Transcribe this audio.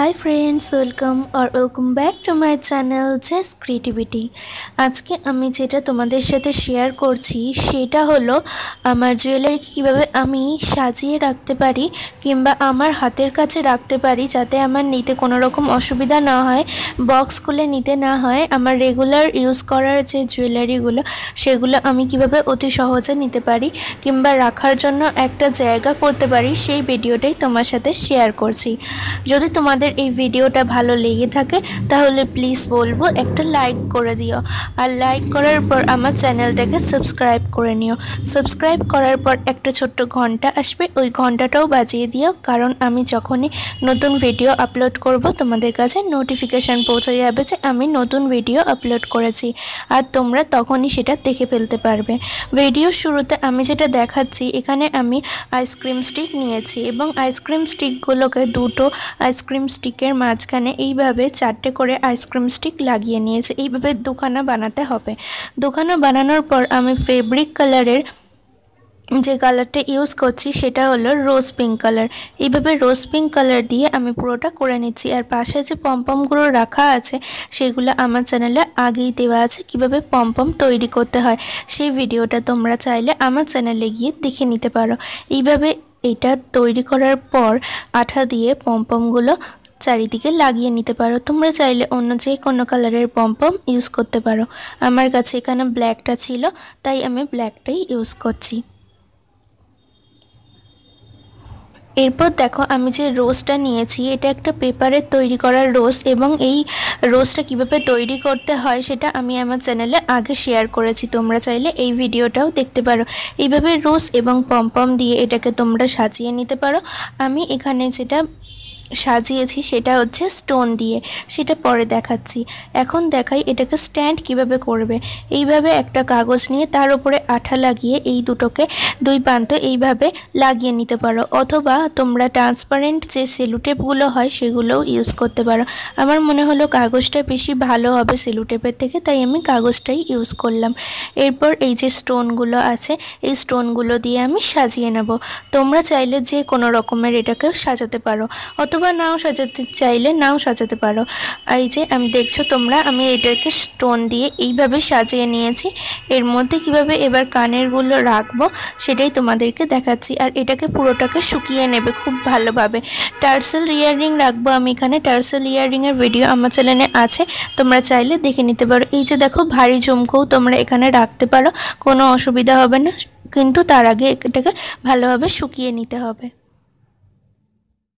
High friends welcome R welcome back to my channel Jess creativity আজকে আমি যেটা তোমাদের সাথে শেয়ার করছি, সেটা হলো আমার জুয়েলারিকে কীভাবে আমি সাজিয়ে রাখতে পারি কিংবা আমার হাতের কাছে রাখতে পারি যাতে আমার নিতে কোনো রকম অসুবিধা না হয় বক্স খুলে নিতে না হয়, আমার রেগুলার ইউজ করার যে জুয়েলারিগুলো সেগুলো আমি কীভাবে অতি সহজে নিতে পারি কিংবা রাখার জন্য একটা জায়গা করতে পারি, সেই ভিডিওটাই তোমার সাথে শেয়ার করছি। যদি তোমাদের এই ভিডিওটা ভালো লেগে থাকে, তাহলে প্লিজ বলব একটা লাইক করে দিও। আর লাইক করার পর আমার চ্যানেলটাকে সাবস্ক্রাইব করে নিও। সাবস্ক্রাইব করার পর একটা ছোট্ট ঘণ্টা আসবে, ওই ঘন্টাটাও বাজিয়ে দিও, কারণ আমি যখনই নতুন ভিডিও আপলোড করব, তোমাদের কাছে নোটিফিকেশান পৌঁছে যাবে যে আমি নতুন ভিডিও আপলোড করেছি, আর তোমরা তখনই সেটা দেখে ফেলতে পারবে। ভিডিও শুরুতে আমি যেটা দেখাচ্ছি, এখানে আমি আইসক্রিম স্টিক নিয়েছি, এবং আইসক্রিম স্টিকগুলোকে দুটো আইসক্রিম স্টিকের মাঝখানে এইভাবে চারটে করে আইসক্রিম স্টিক লাগিয়ে নিয়েছি। এইভাবে দুখানা বানাতে হবে। দুখানা বানানোর পর আমি ফেব্রিক কালারের যে কালারটা ইউজ করছি সেটা হলো রোজ পিঙ্ক কালার এইভাবে রোজ পিঙ্ক কালার দিয়ে আমি পুরোটা করে নিচ্ছি। আর পাশে যে পম্পমগুলো রাখা আছে, সেগুলো আমার চ্যানেলে আগেই দেওয়া আছে কীভাবে পম্পম তৈরি করতে হয়। সেই ভিডিওটা তোমরা চাইলে আমার চ্যানেলে গিয়ে দেখে নিতে পারো। এইভাবে এটা তৈরি করার পর আঠা দিয়ে পম্পমগুলো চারিদিকে লাগিয়ে নিতে পারো। তোমরা চাইলে অন্য যে কোনো কালারের পম্পম ইউজ করতে পারো। আমার কাছে এখানে ব্ল্যাকটা ছিল, তাই আমি ব্ল্যাকটাই ইউজ করছি। এরপর দেখো, আমি যে রোজটা নিয়েছি, এটা একটা পেপারের তৈরি করা রোজ এবং এই রোজটা কীভাবে তৈরি করতে হয় সেটা আমি আমার চ্যানেলে আগে শেয়ার করেছি। তোমরা চাইলে এই ভিডিওটাও দেখতে পারো। এইভাবে রোজ এবং পম্পম দিয়ে এটাকে তোমরা সাজিয়ে নিতে পারো। আমি এখানে যেটা সাজিয়েছি, সেটা হচ্ছে স্টোন দিয়ে। সেটা পরে দেখাচ্ছি। এখন দেখাই এটাকে স্ট্যান্ড কীভাবে করবে। এইভাবে একটা কাগজ নিয়ে তার উপরে আঠা লাগিয়ে এই দুটোকে দুই প্রান্ত এইভাবে লাগিয়ে নিতে পারো। অথবা তোমরা ট্রান্সপারেন্ট যে সেলুটেপগুলো হয়, সেগুলোও ইউজ করতে পারো। আমার মনে হলো কাগজটা বেশি ভালো হবে সেলুটেপের থেকে, তাই আমি কাগজটাই ইউজ করলাম। এরপর এই যে স্টোনগুলো আছে, এই স্টোনগুলো দিয়ে আমি সাজিয়ে নেব। তোমরা চাইলে যে কোনো রকমের এটাকে সাজাতে পারো। অত অথবা নাও সাজাতে চাইলে নাও সাজাতে পারো। এই যে, আমি দেখছ তোমরা, আমি এটাকে স্টোন দিয়ে এইভাবে সাজিয়ে নিয়েছি। এর মধ্যে কীভাবে এবার কানেরগুলো রাখব, সেটাই তোমাদেরকে দেখাচ্ছি। আর এটাকে পুরোটাকে শুকিয়ে নেবে খুব ভালোভাবে। টার্সেল ইয়াররিং রাখব আমি এখানে। টার্সেল ইয়াররিংয়ের ভিডিও আমার চ্যানেলে আছে, তোমরা চাইলে দেখে নিতে পারো। এই যে দেখো, ভারী ঝুমকোও তোমরা এখানে রাখতে পারো, কোনো অসুবিধা হবে না। কিন্তু তার আগে এটাকে ভালোভাবে শুকিয়ে নিতে হবে।